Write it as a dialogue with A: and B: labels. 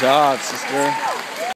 A: job, sister.